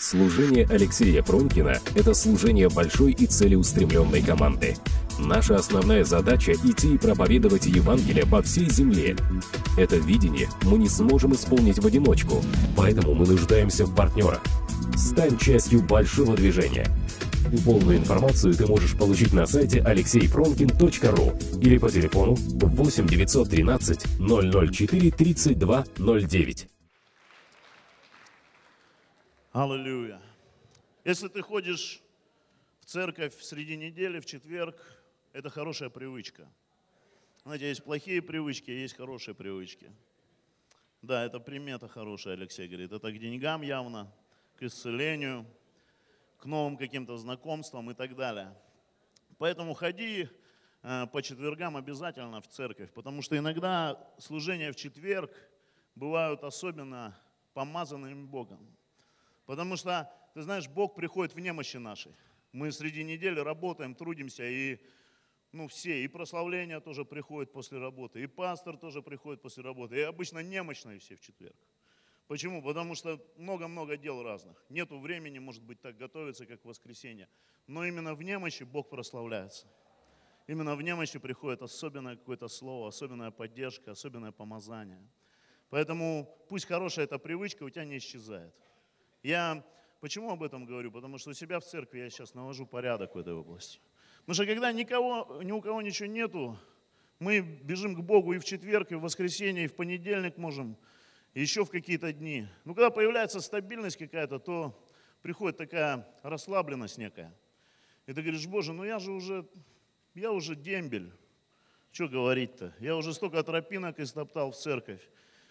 Служение Алексея Пронкина – это служение большой и целеустремленной команды. Наша основная задача – идти и проповедовать Евангелие по всей земле. Это видение мы не сможем исполнить в одиночку, поэтому мы нуждаемся в партнерах. Стань частью большого движения. Полную информацию ты можешь получить на сайте alexeypronkin.ru или по телефону 8 913 004 32 09. Аллилуйя. Если ты ходишь в церковь среди недели, в четверг, это хорошая привычка. Знаете, есть плохие привычки, есть хорошие привычки. Да, это примета хорошая, Алексей говорит. Это к деньгам явно, к исцелению, к новым каким-то знакомствам и так далее. Поэтому ходи э, по четвергам обязательно в церковь, потому что иногда служения в четверг бывают особенно помазанными Богом. Потому что, ты знаешь, Бог приходит в немощи нашей. Мы среди недели работаем, трудимся, и ну, все, и прославление тоже приходит после работы, и пастор тоже приходит после работы, и обычно немощные все в четверг. Почему? Потому что много-много дел разных. Нету времени, может быть, так готовиться, как в воскресенье. Но именно в немощи Бог прославляется. Именно в немощи приходит особенное какое-то слово, особенная поддержка, особенное помазание. Поэтому пусть хорошая эта привычка у тебя не исчезает. Я почему об этом говорю? Потому что у себя в церкви я сейчас навожу порядок в этой области. Потому что когда никого, ни у кого ничего нету, мы бежим к Богу и в четверг, и в воскресенье, и в понедельник можем, и еще в какие-то дни. Но когда появляется стабильность какая-то, то приходит такая расслабленность некая. И ты говоришь, Боже, ну я же уже, я уже дембель. Что говорить-то? Я уже столько тропинок истоптал в церковь.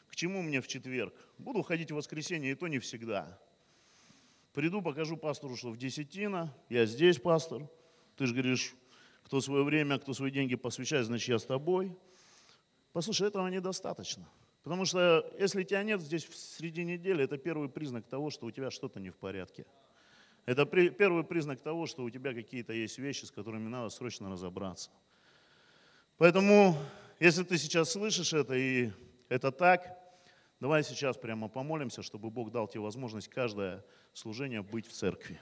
К чему мне в четверг? Буду ходить в воскресенье, и то не всегда. Приду, покажу пастору, что в десятина, я здесь пастор. Ты же говоришь, кто свое время, кто свои деньги посвящает, значит я с тобой. Послушай, этого недостаточно. Потому что если тебя нет здесь в среди недели, это первый признак того, что у тебя что-то не в порядке. Это при, первый признак того, что у тебя какие-то есть вещи, с которыми надо срочно разобраться. Поэтому, если ты сейчас слышишь это и это так, давай сейчас прямо помолимся, чтобы Бог дал тебе возможность каждое служение быть в церкви.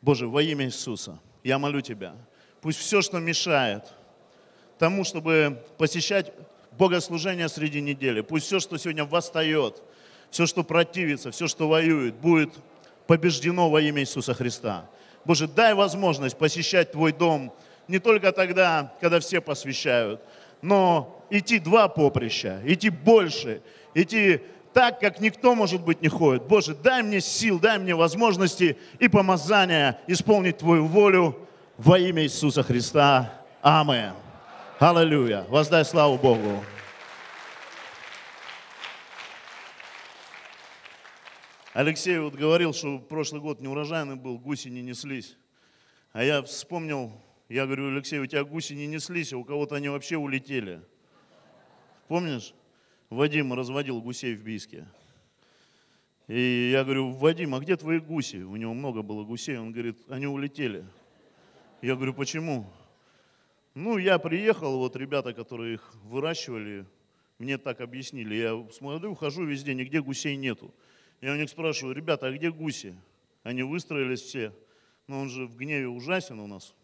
Боже, во имя Иисуса, я молю Тебя, пусть все, что мешает тому, чтобы посещать богослужение среди недели, пусть все, что сегодня восстает, все, что противится, все, что воюет, будет побеждено во имя Иисуса Христа. Боже, дай возможность посещать Твой дом не только тогда, когда все посвящают, но идти два поприща, идти больше, идти так, как никто, может быть, не ходит. Боже, дай мне сил, дай мне возможности и помазания исполнить Твою волю во имя Иисуса Христа. Амин. Аллилуйя. Воздай славу Богу. Алексей вот говорил, что прошлый год неурожайный был, гуси не неслись. А я вспомнил, я говорю, Алексей, у тебя гуси не неслись, а у кого-то они вообще улетели. Помнишь? Вадим разводил гусей в Бийске. И я говорю, Вадим, а где твои гуси? У него много было гусей. Он говорит, они улетели. Я говорю, почему? Ну, я приехал, вот ребята, которые их выращивали, мне так объяснили. Я смотрю, хожу везде, нигде гусей нету. Я у них спрашиваю, ребята, а где гуси? Они выстроились все. Но он же в гневе ужасен у нас.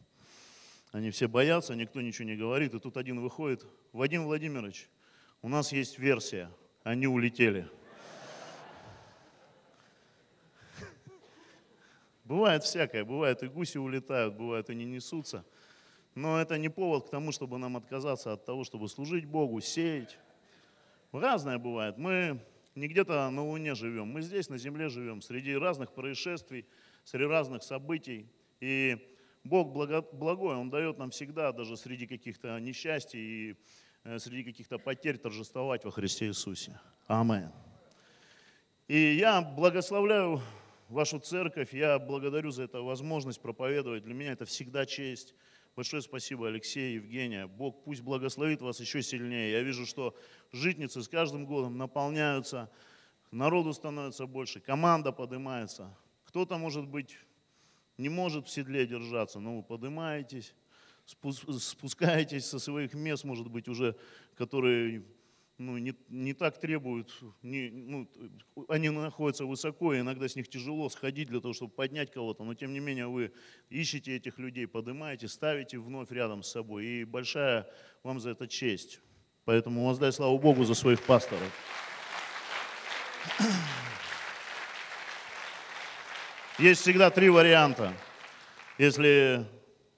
Они все боятся, никто ничего не говорит. И тут один выходит, Вадим Владимирович, у нас есть версия, они улетели. Бывает всякое, бывает и гуси улетают, бывает и не несутся. Но это не повод к тому, чтобы нам отказаться от того, чтобы служить Богу, сеять. Разное бывает. Мы не где-то на Луне живем, мы здесь на Земле живем, среди разных происшествий, среди разных событий. И Бог благой, Он дает нам всегда, даже среди каких-то несчастий и Э, среди каких-то потерь торжествовать во Христе Иисусе. Амин. И я благословляю вашу церковь, я благодарю за эту возможность проповедовать. Для меня это всегда честь. Большое спасибо, Алексей, Евгения. Бог пусть благословит вас еще сильнее. Я вижу, что житницы с каждым годом наполняются, народу становится больше, команда поднимается. Кто-то, может быть, не может в седле держаться, но вы поднимаетесь, спускаетесь со своих мест, может быть, уже, которые ну, не, не так требуют, не, ну, они находятся высоко, и иногда с них тяжело сходить для того, чтобы поднять кого-то, но тем не менее вы ищете этих людей, поднимаете, ставите вновь рядом с собой, и большая вам за это честь. Поэтому воздай славу Богу за своих пасторов. Есть всегда три варианта. Если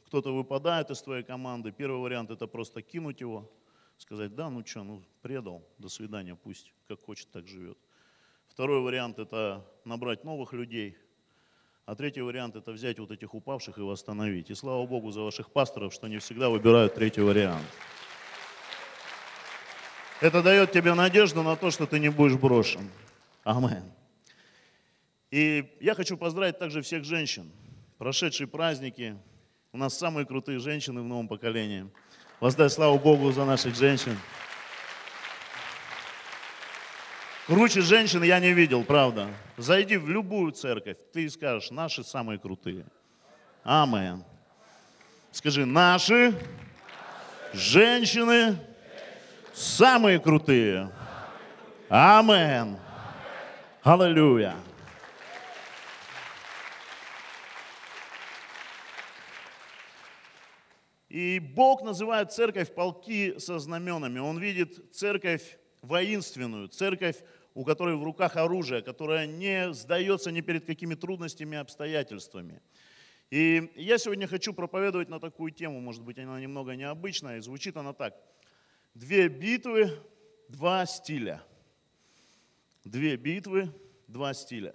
кто-то выпадает из твоей команды, первый вариант это просто кинуть его, сказать, да, ну что, ну предал, до свидания, пусть как хочет, так живет. Второй вариант – это набрать новых людей. А третий вариант – это взять вот этих упавших и восстановить. И слава Богу за ваших пасторов, что они всегда выбирают третий вариант. Это дает тебе надежду на то, что ты не будешь брошен. Амин. И я хочу поздравить также всех женщин. Прошедшие праздники. У нас самые крутые женщины в новом поколении. Воздай славу Богу за наших женщин. Круче женщин я не видел, правда. Зайди в любую церковь, ты скажешь, наши самые крутые. Амен. Скажи, наши женщины самые крутые. Амен. Аллилуйя. И Бог называет церковь полки со знаменами. Он видит церковь воинственную, церковь, у которой в руках оружие, которая не сдается ни перед какими трудностями и обстоятельствами. И я сегодня хочу проповедовать на такую тему, может быть, она немного необычная, и звучит она так. Две битвы, два стиля. Две битвы, два стиля.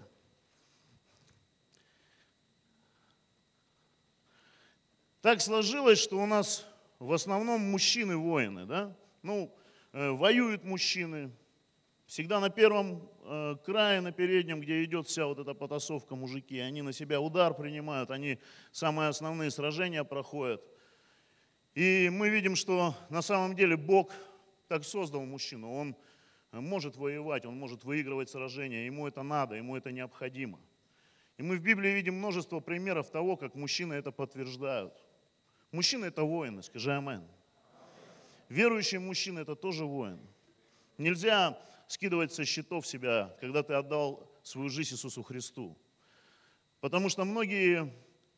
Так сложилось, что у нас в основном мужчины воины, да? Ну, э, воюют мужчины. Всегда на первом э, крае, на переднем, где идет вся вот эта потасовка мужики, они на себя удар принимают, они самые основные сражения проходят. И мы видим, что на самом деле Бог так создал мужчину. Он может воевать, он может выигрывать сражения, ему это надо, ему это необходимо. И мы в Библии видим множество примеров того, как мужчины это подтверждают. Мужчина – это воины, скажи амен. Верующий мужчина – это тоже воин. Нельзя скидывать со счетов себя, когда ты отдал свою жизнь Иисусу Христу. Потому что многие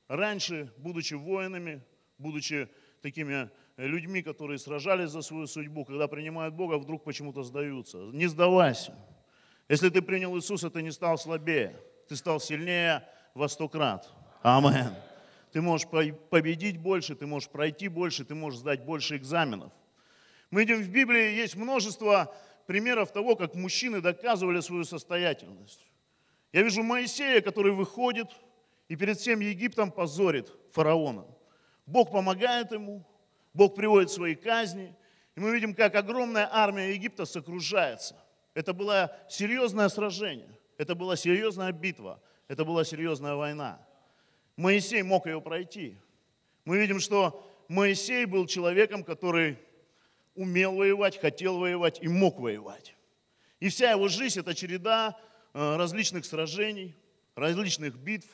раньше, будучи воинами, будучи такими людьми, которые сражались за свою судьбу, когда принимают Бога, вдруг почему-то сдаются. Не сдавайся. Если ты принял Иисуса, ты не стал слабее, ты стал сильнее во сто крат. Аминь ты можешь победить больше, ты можешь пройти больше, ты можешь сдать больше экзаменов. Мы видим в Библии есть множество примеров того, как мужчины доказывали свою состоятельность. Я вижу Моисея, который выходит и перед всем Египтом позорит фараона. Бог помогает ему, Бог приводит свои казни, и мы видим, как огромная армия Египта сокрушается. Это было серьезное сражение, это была серьезная битва, это была серьезная война. Моисей мог ее пройти. Мы видим, что Моисей был человеком, который умел воевать, хотел воевать и мог воевать. И вся его жизнь – это череда э, различных сражений, различных битв,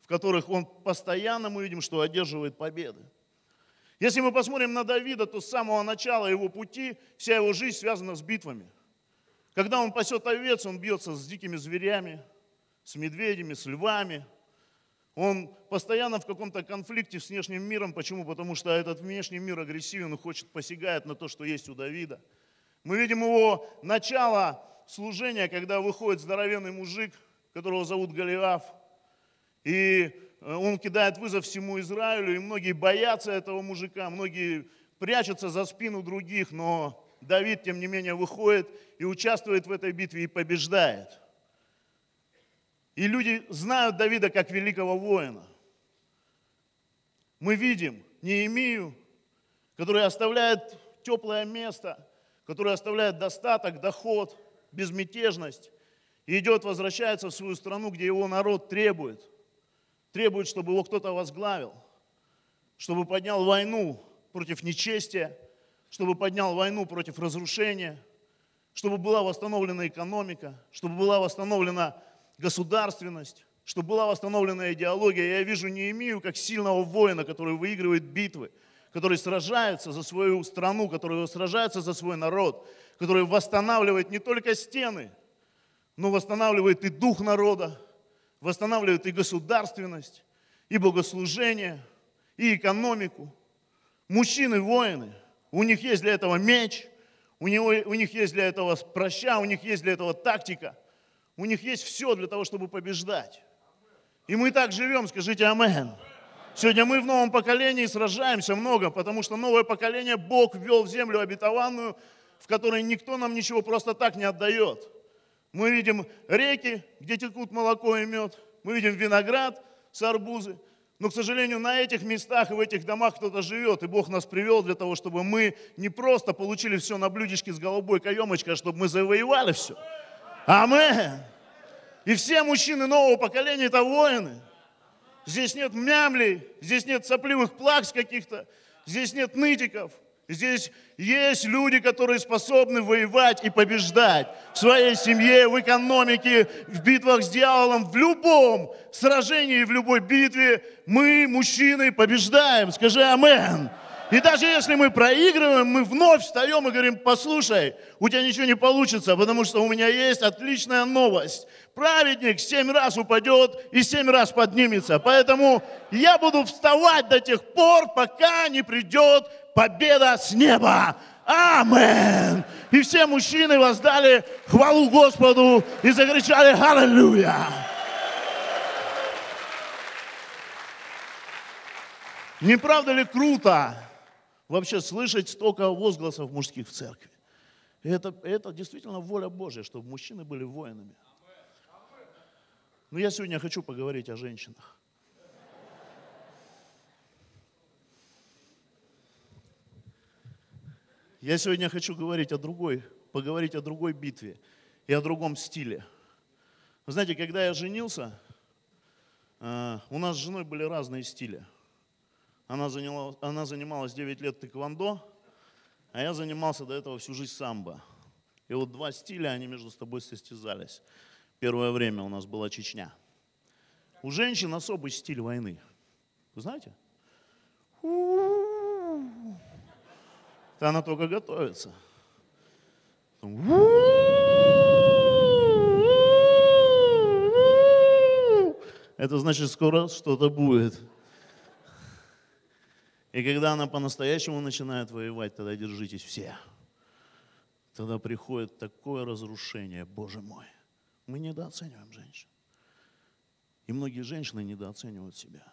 в которых он постоянно, мы видим, что одерживает победы. Если мы посмотрим на Давида, то с самого начала его пути вся его жизнь связана с битвами. Когда он пасет овец, он бьется с дикими зверями, с медведями, с львами – он постоянно в каком-то конфликте с внешним миром. Почему? Потому что этот внешний мир агрессивен и хочет, посягает на то, что есть у Давида. Мы видим его начало служения, когда выходит здоровенный мужик, которого зовут Голиаф. И э, он кидает вызов всему Израилю, и многие боятся этого мужика, многие прячутся за спину других, но Давид, тем не менее, выходит и участвует в этой битве и побеждает. И люди знают Давида как великого воина. Мы видим Неемию, который оставляет теплое место, который оставляет достаток, доход, безмятежность, и идет, возвращается в свою страну, где его народ требует. Требует, чтобы его кто-то возглавил, чтобы поднял войну против нечестия, чтобы поднял войну против разрушения, чтобы была восстановлена экономика, чтобы была восстановлена государственность, чтобы была восстановлена идеология. Я вижу Неемию как сильного воина, который выигрывает битвы, который сражается за свою страну, который сражается за свой народ, который восстанавливает не только стены, но восстанавливает и дух народа, восстанавливает и государственность, и богослужение, и экономику. Мужчины-воины, у них есть для этого меч, у, него, у них есть для этого проща, у них есть для этого тактика, у них есть все для того, чтобы побеждать. И мы так живем, скажите амен. Сегодня мы в новом поколении сражаемся много, потому что новое поколение Бог ввел в землю обетованную, в которой никто нам ничего просто так не отдает. Мы видим реки, где текут молоко и мед. Мы видим виноград с арбузы. Но, к сожалению, на этих местах и в этих домах кто-то живет, и Бог нас привел для того, чтобы мы не просто получили все на блюдечке с голубой каемочкой, а чтобы мы завоевали все. Амен. И все мужчины нового поколения – это воины. Здесь нет мямлей, здесь нет сопливых плакс каких-то, здесь нет нытиков – Здесь есть люди, которые способны воевать и побеждать в своей семье, в экономике, в битвах с дьяволом, в любом сражении, в любой битве. Мы, мужчины, побеждаем. Скажи амен. И даже если мы проигрываем, мы вновь встаем и говорим, послушай, у тебя ничего не получится, потому что у меня есть отличная новость. Праведник семь раз упадет и семь раз поднимется. Поэтому я буду вставать до тех пор, пока не придет победа с неба. Амен. И все мужчины воздали хвалу Господу и закричали Аллилуйя. Не правда ли круто вообще слышать столько возгласов мужских в церкви? это, это действительно воля Божья, чтобы мужчины были воинами. Но я сегодня хочу поговорить о женщинах. Я сегодня хочу говорить о другой, поговорить о другой битве и о другом стиле. Вы знаете, когда я женился, э, у нас с женой были разные стили. Она, заняла, она занималась 9 лет тэквондо, а я занимался до этого всю жизнь самбо. И вот два стиля, они между собой состязались. Первое время у нас была Чечня. У женщин особый стиль войны. Вы знаете? то она только готовится. Это значит, скоро что-то будет. И когда она по-настоящему начинает воевать, тогда держитесь все. Тогда приходит такое разрушение, Боже мой. Мы недооцениваем женщин. И многие женщины недооценивают себя.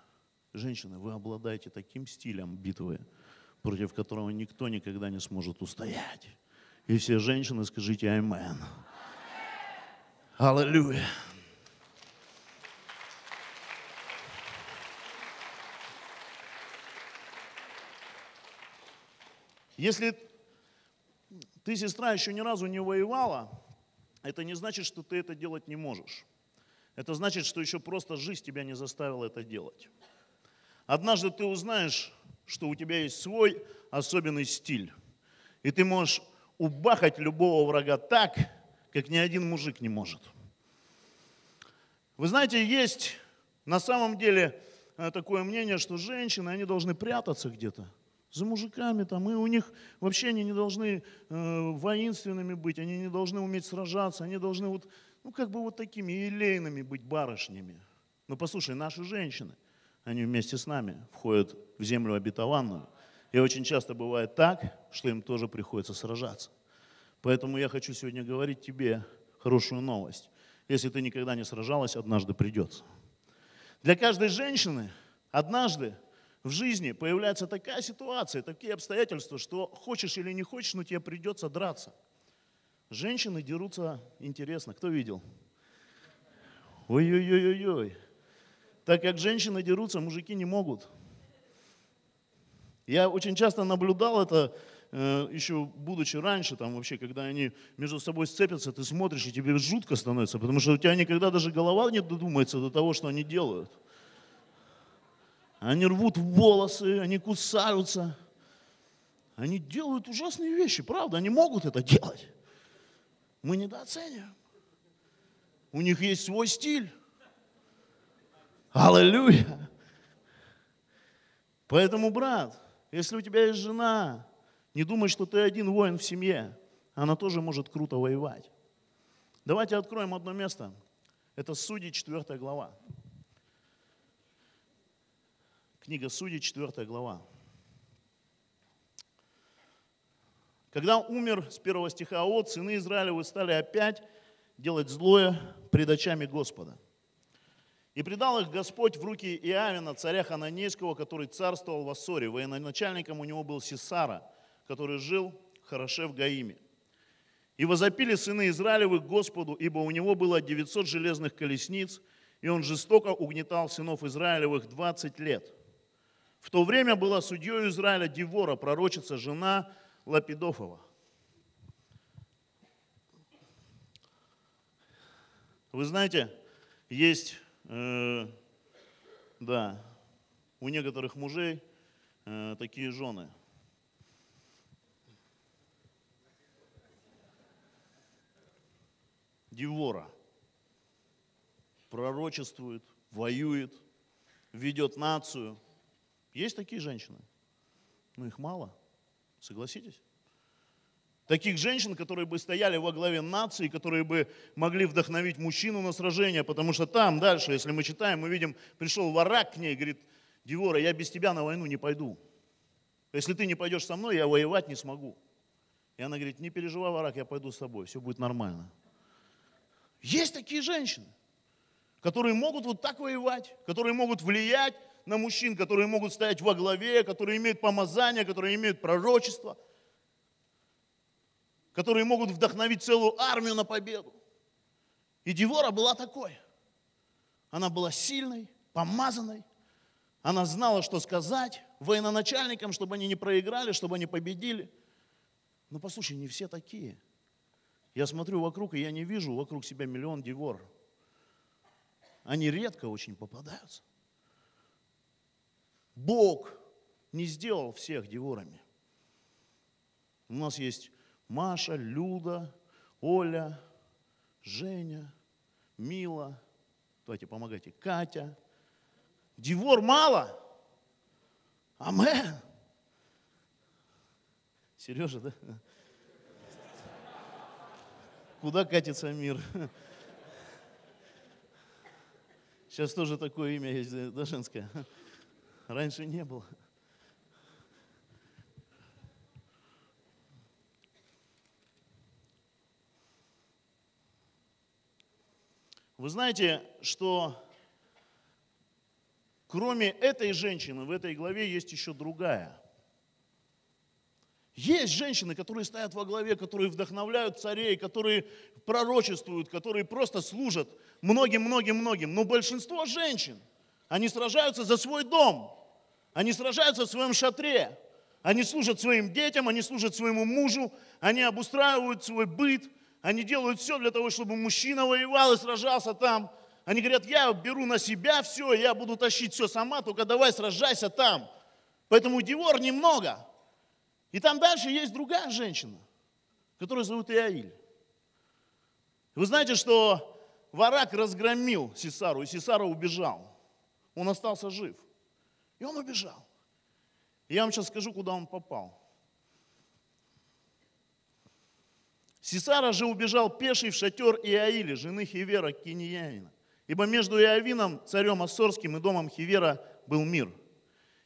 Женщины, вы обладаете таким стилем битвы, против которого никто никогда не сможет устоять. И все женщины скажите «Амен». Аллилуйя. Если ты, сестра, еще ни разу не воевала, это не значит, что ты это делать не можешь. Это значит, что еще просто жизнь тебя не заставила это делать. Однажды ты узнаешь, что у тебя есть свой особенный стиль. И ты можешь убахать любого врага так, как ни один мужик не может. Вы знаете, есть на самом деле э, такое мнение, что женщины, они должны прятаться где-то за мужиками там, и у них вообще они не должны э, воинственными быть, они не должны уметь сражаться, они должны вот, ну как бы вот такими елейными быть барышнями. Но послушай, наши женщины, они вместе с нами входят в землю обетованную. И очень часто бывает так, что им тоже приходится сражаться. Поэтому я хочу сегодня говорить тебе хорошую новость. Если ты никогда не сражалась, однажды придется. Для каждой женщины однажды в жизни появляется такая ситуация, такие обстоятельства, что хочешь или не хочешь, но тебе придется драться. Женщины дерутся интересно. Кто видел? Ой-ой-ой-ой-ой. Так как женщины дерутся, мужики не могут. Я очень часто наблюдал это, э, еще будучи раньше, там вообще, когда они между собой сцепятся, ты смотришь, и тебе жутко становится, потому что у тебя никогда даже голова не додумается до того, что они делают. Они рвут волосы, они кусаются. Они делают ужасные вещи, правда, они могут это делать. Мы недооцениваем. У них есть свой стиль. Аллилуйя. Поэтому, брат, Если у тебя есть жена, не думай, что ты один воин в семье. Она тоже может круто воевать. Давайте откроем одно место. Это Судьи, 4 глава. Книга Судей, 4 глава. Когда умер с первого стиха от, сыны Израилевы стали опять делать злое пред очами Господа. И предал их Господь в руки Иавина, царя Хананейского, который царствовал в Ассоре. Военачальником у него был Сесара, который жил в Хороше в Гаиме. И возопили сыны Израилевы к Господу, ибо у него было 900 железных колесниц, и он жестоко угнетал сынов Израилевых 20 лет. В то время была судьей Израиля Девора, пророчица, жена Лапидофова. Вы знаете, есть, э, да, у некоторых мужей э, такие жены. Девора пророчествует, воюет, ведет нацию. Есть такие женщины, но их мало. Согласитесь? Таких женщин, которые бы стояли во главе нации, которые бы могли вдохновить мужчину на сражение, потому что там дальше, если мы читаем, мы видим, пришел враг к ней, говорит, Девора, я без тебя на войну не пойду. Если ты не пойдешь со мной, я воевать не смогу. И она говорит, не переживай, враг, я пойду с тобой, все будет нормально. Есть такие женщины, которые могут вот так воевать, которые могут влиять на мужчин, которые могут стоять во главе, которые имеют помазание, которые имеют пророчество, которые могут вдохновить целую армию на победу. И Девора была такой. Она была сильной, помазанной. Она знала, что сказать военачальникам, чтобы они не проиграли, чтобы они победили. Но послушай, не все такие. Я смотрю вокруг, и я не вижу вокруг себя миллион Девор. Они редко очень попадаются. Бог не сделал всех деворами. У нас есть Маша, Люда, Оля, Женя, Мила, давайте помогайте, Катя. Девор мало? Амен. Сережа, да? Куда катится мир? Сейчас тоже такое имя есть, да, женское? Раньше не было. Вы знаете, что кроме этой женщины в этой главе есть еще другая. Есть женщины, которые стоят во главе, которые вдохновляют царей, которые пророчествуют, которые просто служат многим-многим-многим. Но большинство женщин – они сражаются за свой дом. Они сражаются в своем шатре. Они служат своим детям, они служат своему мужу, они обустраивают свой быт, они делают все для того, чтобы мужчина воевал и сражался там. Они говорят, я беру на себя все, я буду тащить все сама, только давай сражайся там. Поэтому Девор немного. И там дальше есть другая женщина, которую зовут Иаиль. Вы знаете, что Варак разгромил Сесару, и Сесара убежал он остался жив. И он убежал. И я вам сейчас скажу, куда он попал. Сесара же убежал пеший в шатер Иаили, жены Хивера Киньянина. Ибо между Иавином, царем Ассорским, и домом Хивера был мир.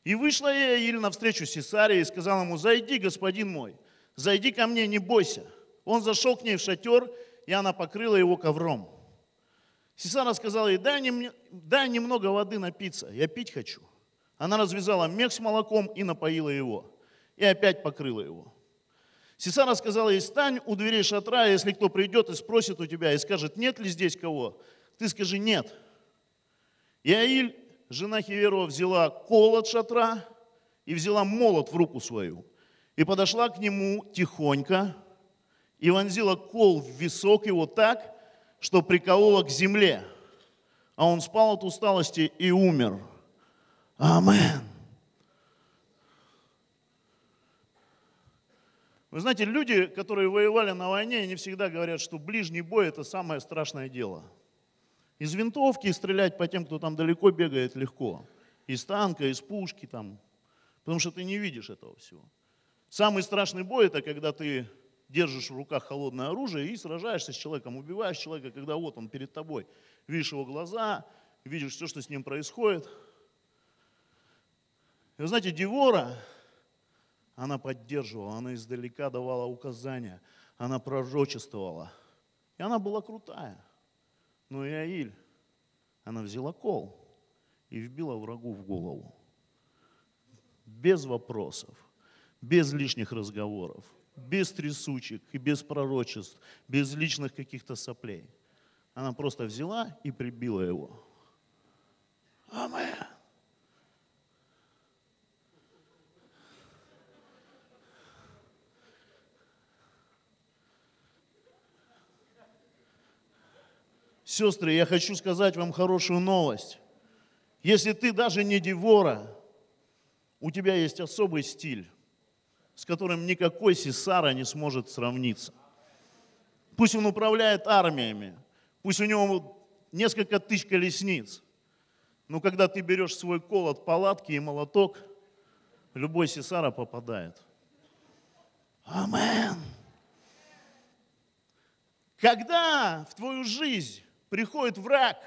И вышла Иаиль навстречу Сесаре и сказала ему, зайди, господин мой, зайди ко мне, не бойся. Он зашел к ней в шатер, и она покрыла его ковром. Сесара сказала ей, дай, мне, дай немного воды напиться, я пить хочу. Она развязала мех с молоком и напоила его. И опять покрыла его. Сесара сказала ей, стань у дверей шатра, если кто придет и спросит у тебя и скажет, нет ли здесь кого, ты скажи нет. И Аиль, жена Хиверова, взяла кол от шатра и взяла молот в руку свою. И подошла к нему тихонько и вонзила кол в висок его так, что прикололо к земле, а он спал от усталости и умер. Амен. Вы знаете, люди, которые воевали на войне, они всегда говорят, что ближний бой – это самое страшное дело. Из винтовки стрелять по тем, кто там далеко бегает, легко. Из танка, из пушки там. Потому что ты не видишь этого всего. Самый страшный бой это когда ты держишь в руках холодное оружие и сражаешься с человеком, убиваешь человека, когда вот он перед тобой. Видишь его глаза, видишь все, что с ним происходит. И вы знаете, Девора, она поддерживала, она издалека давала указания, она пророчествовала. И она была крутая. Но и Аиль, она взяла кол и вбила врагу в голову. Без вопросов, без лишних разговоров без трясучек и без пророчеств, без личных каких-то соплей. Она просто взяла и прибила его. Амен. Сестры, я хочу сказать вам хорошую новость. Если ты даже не Девора, у тебя есть особый стиль с которым никакой Сесара не сможет сравниться. Пусть он управляет армиями, пусть у него несколько тысяч колесниц, но когда ты берешь свой кол от палатки и молоток, любой Сесара попадает. Амен. Когда в твою жизнь приходит враг,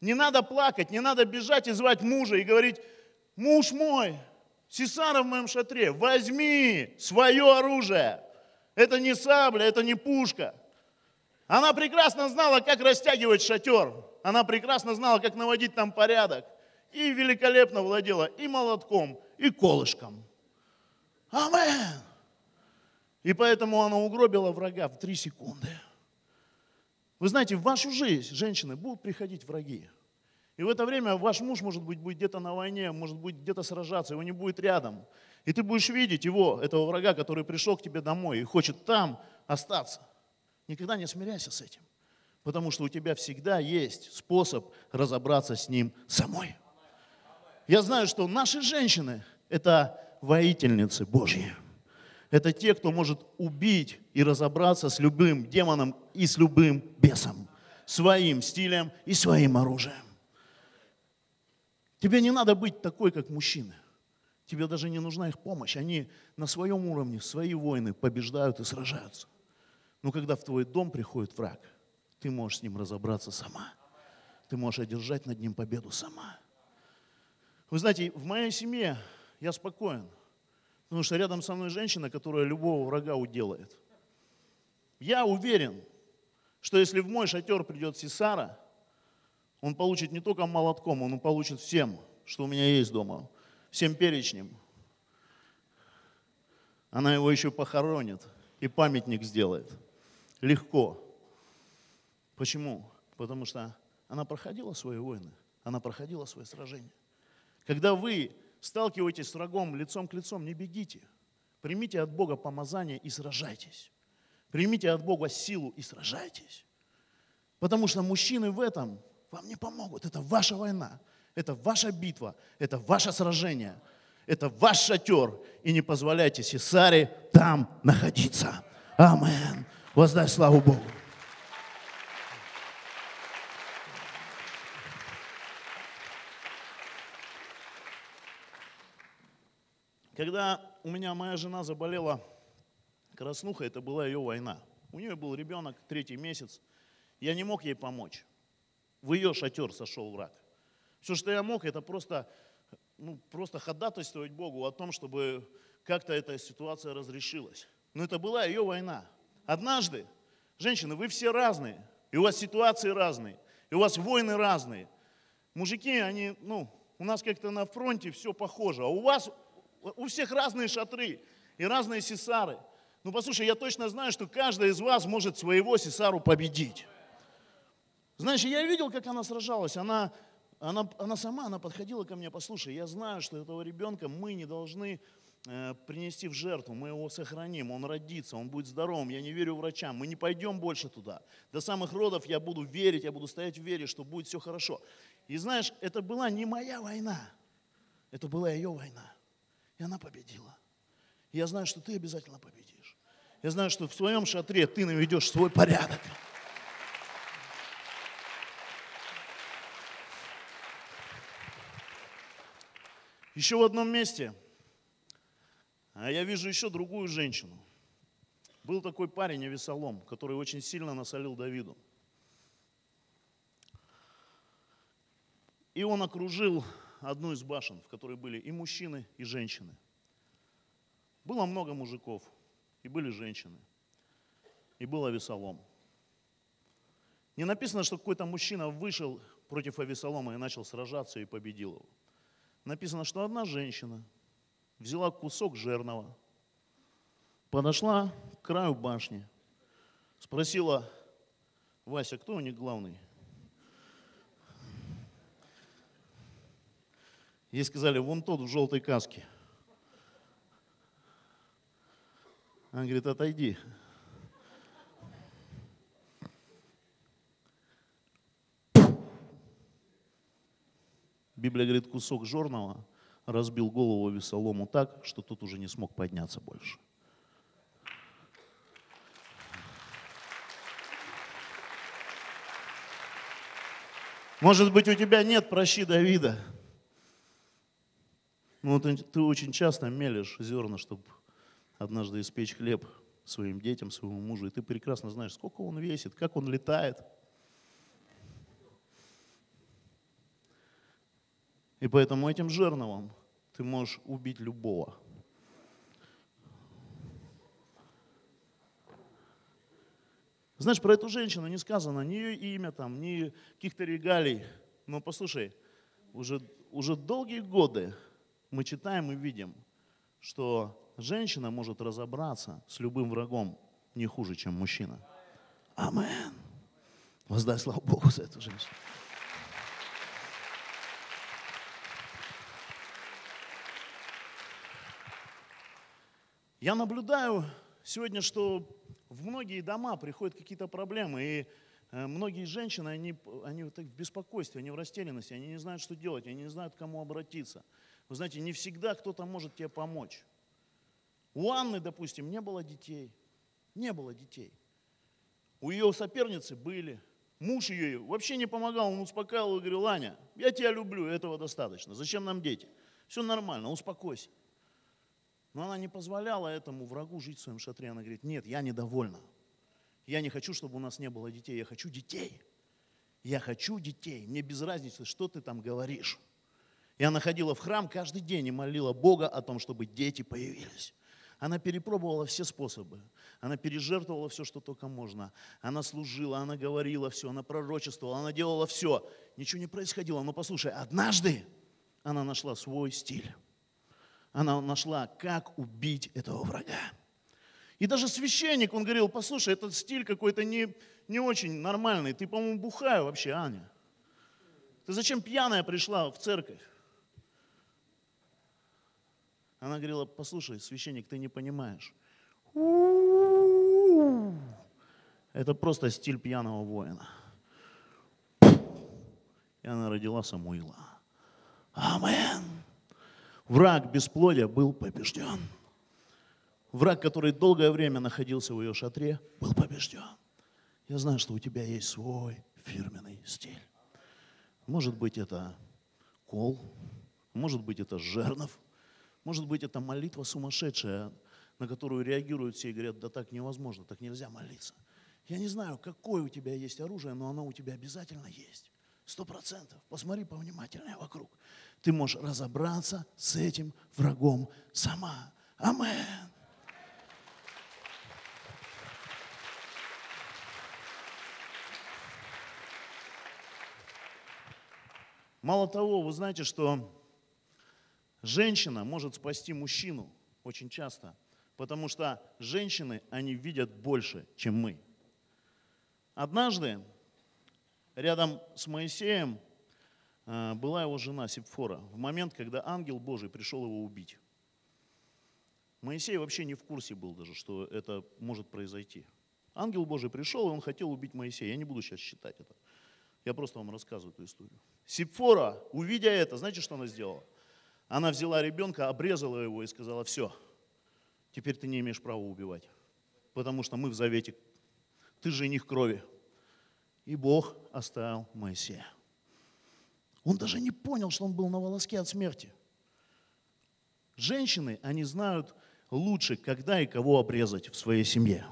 не надо плакать, не надо бежать и звать мужа и говорить, муж мой, Сесара в моем шатре, возьми свое оружие. Это не сабля, это не пушка. Она прекрасно знала, как растягивать шатер. Она прекрасно знала, как наводить там порядок. И великолепно владела и молотком, и колышком. Амен. И поэтому она угробила врага в три секунды. Вы знаете, в вашу жизнь, женщины, будут приходить враги. И в это время ваш муж, может быть, будет где-то на войне, может быть, где-то сражаться, его не будет рядом. И ты будешь видеть его, этого врага, который пришел к тебе домой и хочет там остаться. Никогда не смиряйся с этим. Потому что у тебя всегда есть способ разобраться с ним самой. Я знаю, что наши женщины – это воительницы Божьи. Это те, кто может убить и разобраться с любым демоном и с любым бесом. Своим стилем и своим оружием. Тебе не надо быть такой, как мужчины. Тебе даже не нужна их помощь. Они на своем уровне, свои войны побеждают и сражаются. Но когда в твой дом приходит враг, ты можешь с ним разобраться сама. Ты можешь одержать над ним победу сама. Вы знаете, в моей семье я спокоен, потому что рядом со мной женщина, которая любого врага уделает. Я уверен, что если в мой шатер придет Сесара, он получит не только молотком, он получит всем, что у меня есть дома, всем перечнем. Она его еще похоронит и памятник сделает. Легко. Почему? Потому что она проходила свои войны, она проходила свои сражения. Когда вы сталкиваетесь с врагом лицом к лицом, не бегите. Примите от Бога помазание и сражайтесь. Примите от Бога силу и сражайтесь. Потому что мужчины в этом вам не помогут. Это ваша война, это ваша битва, это ваше сражение, это ваш шатер. И не позволяйте Сесаре там находиться. Амен. Воздай славу Богу. Когда у меня моя жена заболела краснухой, это была ее война. У нее был ребенок, третий месяц. Я не мог ей помочь в ее шатер сошел враг. Все, что я мог, это просто, ну, просто ходатайствовать Богу о том, чтобы как-то эта ситуация разрешилась. Но это была ее война. Однажды, женщины, вы все разные, и у вас ситуации разные, и у вас войны разные. Мужики, они, ну, у нас как-то на фронте все похоже, а у вас, у всех разные шатры и разные сесары. Ну, послушай, я точно знаю, что каждый из вас может своего сесару победить. Знаешь, я видел, как она сражалась. Она, она, она сама, она подходила ко мне, послушай, я знаю, что этого ребенка мы не должны э, принести в жертву, мы его сохраним, он родится, он будет здоровым, я не верю врачам, мы не пойдем больше туда. До самых родов я буду верить, я буду стоять в вере, что будет все хорошо. И знаешь, это была не моя война, это была ее война. И она победила. Я знаю, что ты обязательно победишь. Я знаю, что в своем шатре ты наведешь свой порядок. Еще в одном месте А я вижу еще другую женщину. Был такой парень Авесолом, который очень сильно насолил Давиду. И он окружил одну из башен, в которой были и мужчины, и женщины. Было много мужиков, и были женщины, и был Авесолом. Не написано, что какой-то мужчина вышел против Авесолома и начал сражаться и победил его. Написано, что одна женщина взяла кусок жерного, подошла к краю башни, спросила, Вася, кто у них главный? Ей сказали, вон тот в желтой каске. Она говорит, отойди. Библия говорит, кусок жорного разбил голову Весолому так, что тот уже не смог подняться больше. Может быть, у тебя нет прощи Давида. Но ты, ты очень часто мелешь зерна, чтобы однажды испечь хлеб своим детям, своему мужу. И ты прекрасно знаешь, сколько он весит, как он летает. И поэтому этим жерновом ты можешь убить любого. Знаешь, про эту женщину не сказано ни ее имя, там, ни каких-то регалий. Но послушай, уже, уже долгие годы мы читаем и видим, что женщина может разобраться с любым врагом не хуже, чем мужчина. Амен. Воздай славу Богу за эту женщину. Я наблюдаю сегодня, что в многие дома приходят какие-то проблемы, и э, многие женщины, они, они в беспокойстве, они в растерянности, они не знают, что делать, они не знают, к кому обратиться. Вы знаете, не всегда кто-то может тебе помочь. У Анны, допустим, не было детей. Не было детей. У ее соперницы были. Муж ее вообще не помогал, он успокаивал и говорил, Аня, я тебя люблю, этого достаточно. Зачем нам дети? Все нормально, успокойся. Но она не позволяла этому врагу жить в своем шатре. Она говорит, нет, я недовольна. Я не хочу, чтобы у нас не было детей. Я хочу детей. Я хочу детей. Мне без разницы, что ты там говоришь. Я находила в храм каждый день и молила Бога о том, чтобы дети появились. Она перепробовала все способы. Она пережертвовала все, что только можно. Она служила, она говорила все, она пророчествовала, она делала все. Ничего не происходило. Но послушай, однажды она нашла свой стиль она нашла, как убить этого врага. И даже священник, он говорил, послушай, этот стиль какой-то не, не очень нормальный. Ты, по-моему, бухая вообще, Аня. Ты зачем пьяная пришла в церковь? Она говорила, послушай, священник, ты не понимаешь. Это просто стиль пьяного воина. И она родила Самуила. Амен. Враг бесплодия был побежден. Враг, который долгое время находился в ее шатре, был побежден. Я знаю, что у тебя есть свой фирменный стиль. Может быть, это кол, может быть, это жернов, может быть, это молитва сумасшедшая, на которую реагируют все и говорят, да так невозможно, так нельзя молиться. Я не знаю, какое у тебя есть оружие, но оно у тебя обязательно есть. Сто процентов. Посмотри повнимательнее вокруг. Ты можешь разобраться с этим врагом сама. Амен. Мало того, вы знаете, что женщина может спасти мужчину очень часто, потому что женщины, они видят больше, чем мы. Однажды рядом с Моисеем а, была его жена Сепфора в момент, когда ангел Божий пришел его убить. Моисей вообще не в курсе был даже, что это может произойти. Ангел Божий пришел, и он хотел убить Моисея. Я не буду сейчас считать это. Я просто вам рассказываю эту историю. Сепфора, увидя это, знаете, что она сделала? Она взяла ребенка, обрезала его и сказала, все, теперь ты не имеешь права убивать, потому что мы в завете, ты жених крови. И Бог оставил Моисея. Он даже не понял, что он был на волоске от смерти. Женщины, они знают лучше, когда и кого обрезать в своей семье.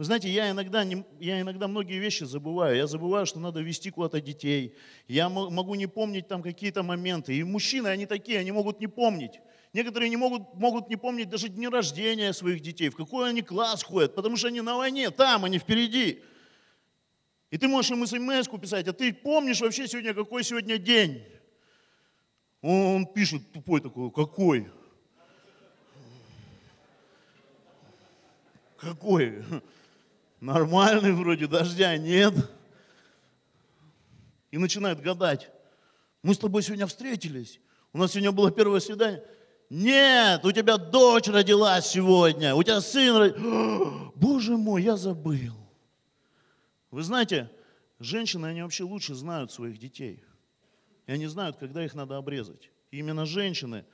Вы знаете, я иногда, не, я иногда многие вещи забываю. Я забываю, что надо вести куда-то детей. Я могу не помнить там какие-то моменты. И мужчины, они такие, они могут не помнить. Некоторые не могут, могут не помнить даже дни рождения своих детей, в какой они класс ходят, потому что они на войне, там, они впереди. И ты можешь им смс писать, а ты помнишь вообще сегодня, какой сегодня день? Он пишет тупой такой, какой? Какой? Нормальный вроде, дождя нет. И начинает гадать. Мы с тобой сегодня встретились. У нас сегодня было первое свидание. Нет, у тебя дочь родилась сегодня, у тебя сын родился. Боже мой, я забыл. Вы знаете, женщины, они вообще лучше знают своих детей. И они знают, когда их надо обрезать. И именно женщины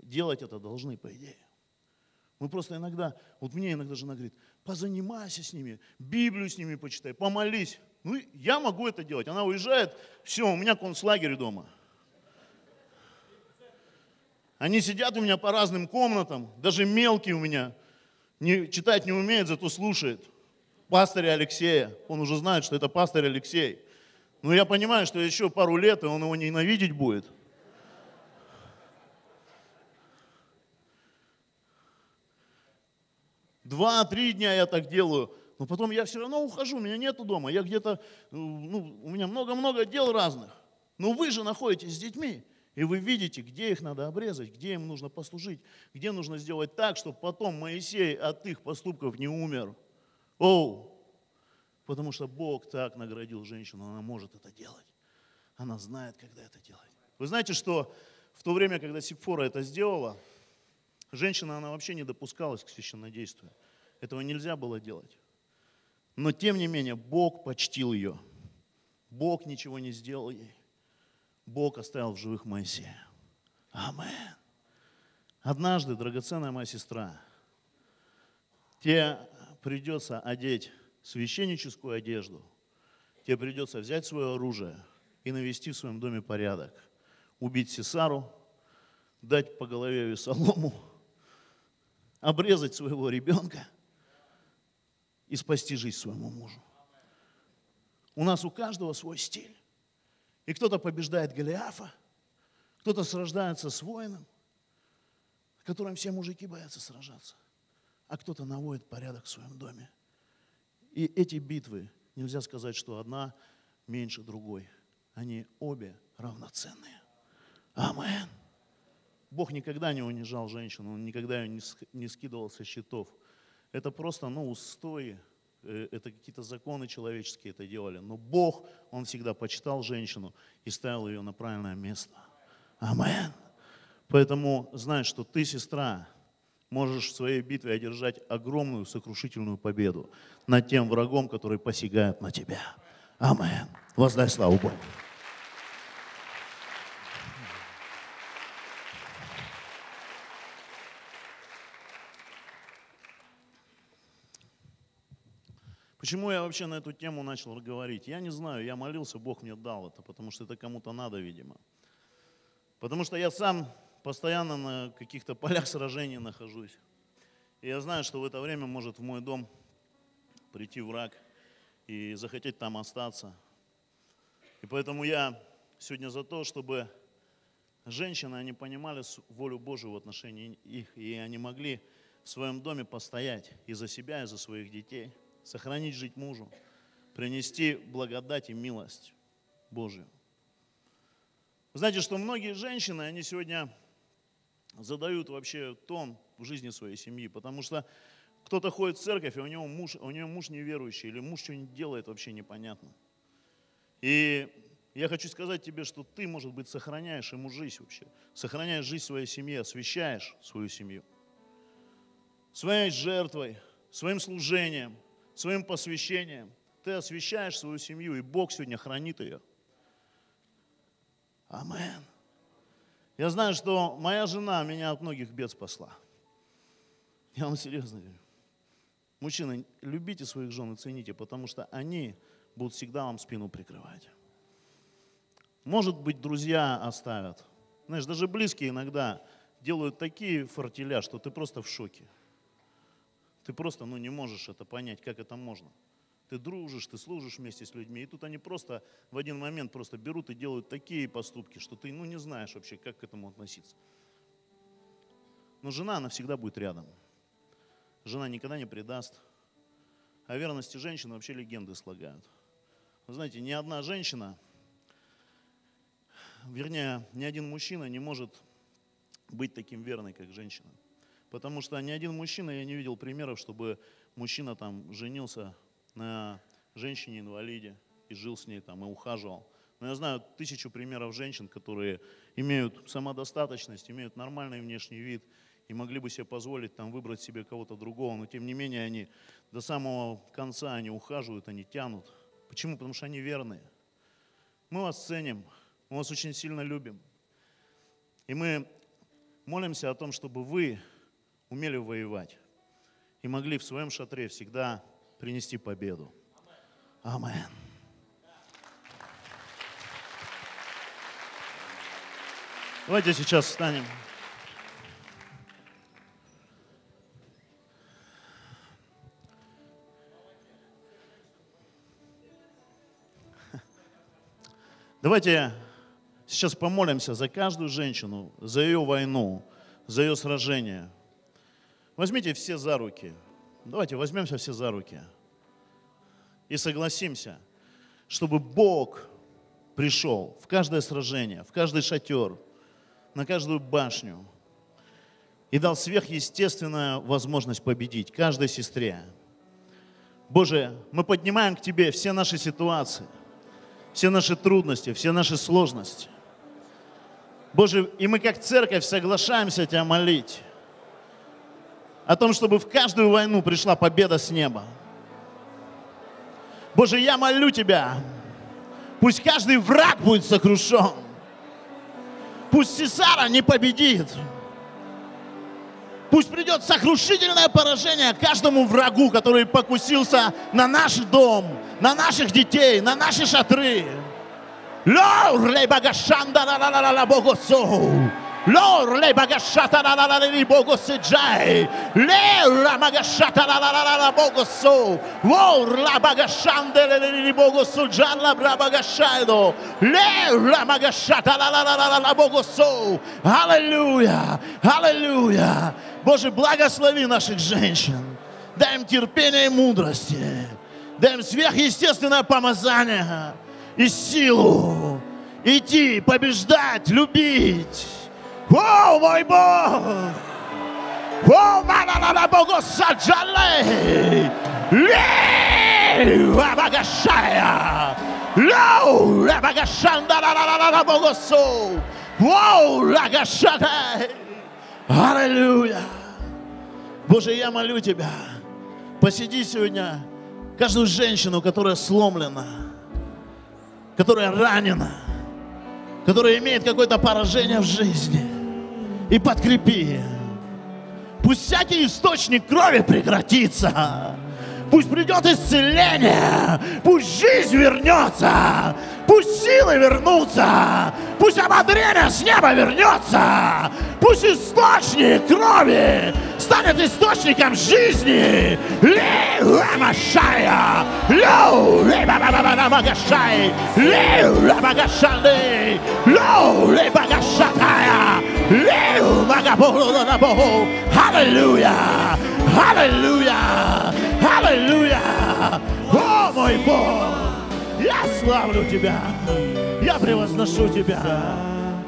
делать это должны, по идее. Мы просто иногда, вот мне иногда жена говорит, позанимайся с ними, Библию с ними почитай, помолись. Ну, я могу это делать. Она уезжает, все, у меня концлагерь дома. Они сидят у меня по разным комнатам, даже мелкий у меня, не, читать не умеет, зато слушает. Пастыря Алексея, он уже знает, что это пастырь Алексей. Но я понимаю, что еще пару лет, и он его ненавидеть будет – Два-три дня я так делаю, но потом я все равно ухожу, меня нету дома, я где-то, ну, у меня много-много дел разных. Но вы же находитесь с детьми, и вы видите, где их надо обрезать, где им нужно послужить, где нужно сделать так, чтобы потом Моисей от их поступков не умер. Оу! Потому что Бог так наградил женщину, она может это делать. Она знает, когда это делать. Вы знаете, что в то время, когда Сипфора это сделала, Женщина, она вообще не допускалась к священнодействию. Этого нельзя было делать. Но тем не менее, Бог почтил ее. Бог ничего не сделал ей. Бог оставил в живых Моисея. Амен. Однажды, драгоценная моя сестра, тебе придется одеть священническую одежду, тебе придется взять свое оружие и навести в своем доме порядок, убить Сесару, дать по голове Весолому – обрезать своего ребенка и спасти жизнь своему мужу. У нас у каждого свой стиль. И кто-то побеждает Голиафа, кто-то сражается с воином, которым все мужики боятся сражаться, а кто-то наводит порядок в своем доме. И эти битвы, нельзя сказать, что одна меньше другой. Они обе равноценные. Аминь. Бог никогда не унижал женщину, Он никогда ее не скидывал со счетов. Это просто ну, устои, э, это какие-то законы человеческие это делали. Но Бог, Он всегда почитал женщину и ставил ее на правильное место. Амен. Поэтому знай, что ты, сестра, можешь в своей битве одержать огромную сокрушительную победу над тем врагом, который посягает на тебя. Амен. Воздай славу Богу. Почему я вообще на эту тему начал говорить? Я не знаю, я молился, Бог мне дал это, потому что это кому-то надо, видимо. Потому что я сам постоянно на каких-то полях сражений нахожусь. И я знаю, что в это время может в мой дом прийти враг и захотеть там остаться. И поэтому я сегодня за то, чтобы женщины, они понимали волю Божию в отношении их, и они могли в своем доме постоять и за себя, и за своих детей – сохранить жить мужу, принести благодать и милость Божию. знаете, что многие женщины, они сегодня задают вообще тон в жизни своей семьи, потому что кто-то ходит в церковь, и у него муж, у него муж неверующий, или муж что-нибудь делает вообще непонятно. И я хочу сказать тебе, что ты, может быть, сохраняешь ему жизнь вообще, сохраняешь жизнь своей семьи, освещаешь свою семью. Своей жертвой, своим служением – своим посвящением. Ты освещаешь свою семью, и Бог сегодня хранит ее. Амен. Я знаю, что моя жена меня от многих бед спасла. Я вам серьезно говорю. Мужчины, любите своих жен и цените, потому что они будут всегда вам спину прикрывать. Может быть, друзья оставят. Знаешь, даже близкие иногда делают такие фортеля, что ты просто в шоке. Ты просто ну, не можешь это понять, как это можно. Ты дружишь, ты служишь вместе с людьми, и тут они просто в один момент просто берут и делают такие поступки, что ты ну, не знаешь вообще, как к этому относиться. Но жена, она всегда будет рядом. Жена никогда не предаст. О верности женщины вообще легенды слагают. Вы знаете, ни одна женщина, вернее, ни один мужчина не может быть таким верной, как женщина. Потому что ни один мужчина, я не видел примеров, чтобы мужчина там женился на женщине-инвалиде и жил с ней там и ухаживал. Но я знаю тысячу примеров женщин, которые имеют самодостаточность, имеют нормальный внешний вид и могли бы себе позволить там выбрать себе кого-то другого, но тем не менее они до самого конца они ухаживают, они тянут. Почему? Потому что они верные. Мы вас ценим, мы вас очень сильно любим. И мы молимся о том, чтобы вы умели воевать и могли в своем шатре всегда принести победу. Амин. Давайте сейчас встанем. Давайте сейчас помолимся за каждую женщину, за ее войну, за ее сражение. Возьмите все за руки. Давайте возьмемся все за руки. И согласимся, чтобы Бог пришел в каждое сражение, в каждый шатер, на каждую башню и дал сверхъестественную возможность победить каждой сестре. Боже, мы поднимаем к Тебе все наши ситуации – все наши трудности, все наши сложности. Боже, и мы как церковь соглашаемся Тебя молить о том, чтобы в каждую войну пришла победа с неба. Боже, я молю Тебя, пусть каждый враг будет сокрушен. Пусть Сесара не победит. Пусть придет сокрушительное поражение каждому врагу, который покусился на наш дом, на наших детей, на наши шатры. Лор лей багашанда la la la la богосу. Lor le bagashata la la la la bogo sejai. Le la magashata la la la la la bogo so. Lor la bagashande le le bogo so gialla bra bagashado. Le la magashata la la la la la bogo so. Аллилуйя. Аллилуйя. Боже, благослови наших женщин. Дай им терпение и мудрости. Дай им сверхъестественное помазание и силу идти, побеждать, любить. О, мой Бог! О, мама, Богу саджале! Лабагашая! Лоу, лабагашанда, ла ла ла ла Богу су! Воу, лагашадай! Аллилуйя! Боже, я молю Тебя, посиди сегодня каждую женщину, которая сломлена, которая ранена, которая имеет какое-то поражение в жизни, и подкрепи. Пусть всякий источник крови прекратится. Пусть придет исцеление, пусть жизнь вернется, пусть силы вернутся, пусть ободрение с неба вернется, пусть источник крови станет источником жизни. Ламашая, лоу, лебабабабагашай, леу, лабагашаны, лоу, лебагашатая, Аллилуйя, Аллилуйя, Аллилуйя, о мой Бог. Я славлю Тебя, я превозношу Тебя,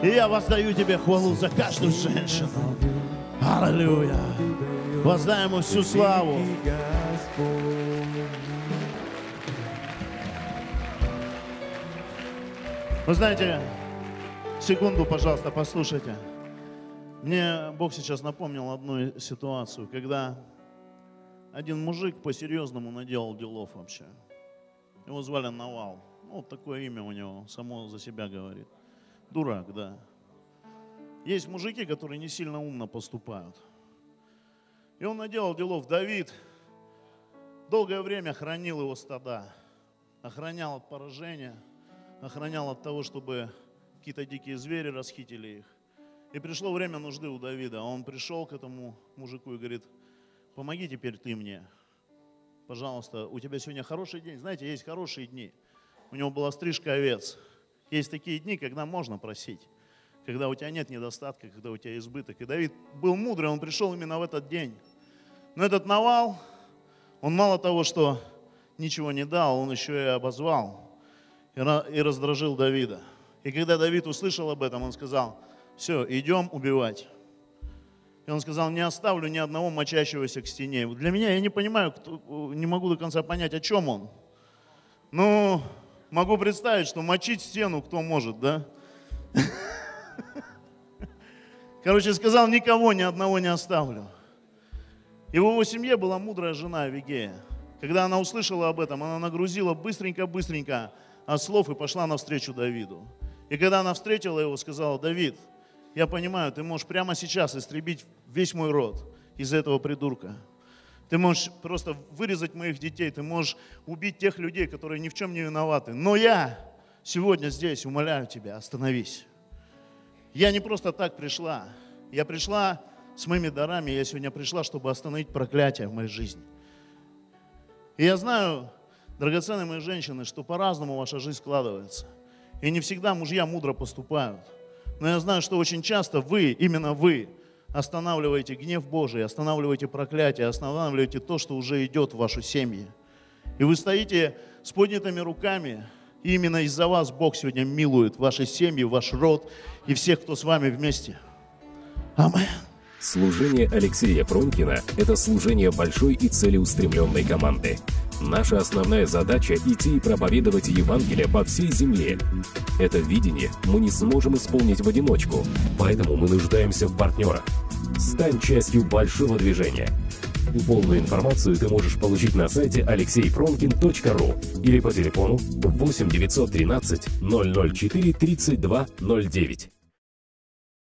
и я воздаю Тебе хвалу за каждую женщину. Аллилуйя. Воздай Ему всю славу. Вы знаете, секунду, пожалуйста, послушайте. Мне Бог сейчас напомнил одну ситуацию, когда один мужик по-серьезному наделал делов вообще. Его звали Навал. Ну, вот такое имя у него, само за себя говорит. Дурак, да. Есть мужики, которые не сильно умно поступают. И он наделал делов. Давид долгое время хранил его стада. Охранял от поражения, охранял от того, чтобы какие-то дикие звери расхитили их. И пришло время нужды у Давида. Он пришел к этому мужику и говорит, помоги теперь ты мне. Пожалуйста, у тебя сегодня хороший день. Знаете, есть хорошие дни. У него была стрижка овец. Есть такие дни, когда можно просить. Когда у тебя нет недостатка, когда у тебя избыток. И Давид был мудрый, он пришел именно в этот день. Но этот навал, он мало того, что ничего не дал, он еще и обозвал и раздражил Давида. И когда Давид услышал об этом, он сказал, все, идем убивать. И он сказал, не оставлю ни одного мочащегося к стене. Для меня, я не понимаю, кто, не могу до конца понять, о чем он. Ну, могу представить, что мочить стену кто может, да? Короче, сказал, никого, ни одного не оставлю. И в его семье была мудрая жена Авигея. Когда она услышала об этом, она нагрузила быстренько-быстренько от слов и пошла навстречу Давиду. И когда она встретила его, сказала, Давид, я понимаю, ты можешь прямо сейчас истребить весь мой род из-за этого придурка. Ты можешь просто вырезать моих детей, ты можешь убить тех людей, которые ни в чем не виноваты. Но я сегодня здесь умоляю тебя, остановись. Я не просто так пришла. Я пришла с моими дарами, я сегодня пришла, чтобы остановить проклятие в моей жизни. И я знаю, драгоценные мои женщины, что по-разному ваша жизнь складывается. И не всегда мужья мудро поступают. Но я знаю, что очень часто вы, именно вы, останавливаете гнев Божий, останавливаете проклятие, останавливаете то, что уже идет в вашу семью. И вы стоите с поднятыми руками, и именно из-за вас Бог сегодня милует ваши семьи, ваш род и всех, кто с вами вместе. Аминь. Служение Алексея Пронкина – это служение большой и целеустремленной команды. Наша основная задача – идти и проповедовать Евангелие по всей земле. Это видение мы не сможем исполнить в одиночку, поэтому мы нуждаемся в партнерах. Стань частью большого движения. Полную информацию ты можешь получить на сайте alexeypronkin.ru или по телефону 8 913 004 3209.